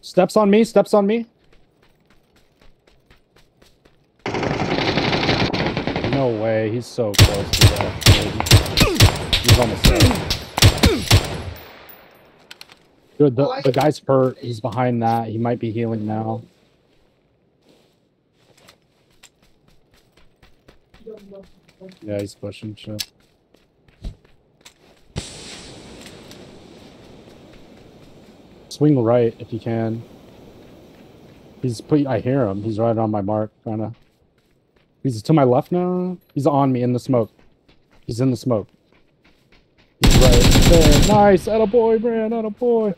Steps on me, steps on me. No way, he's so close to that. He's almost. Good, the, the guy's hurt. He's behind that. He might be healing now. Yeah, he's pushing shit. Swing right if you can. He's put. I hear him. He's right on my mark, kind of. He's to my left now. He's on me in the smoke. He's in the smoke. He's right there. Nice, at a boy, Brand, at a boy.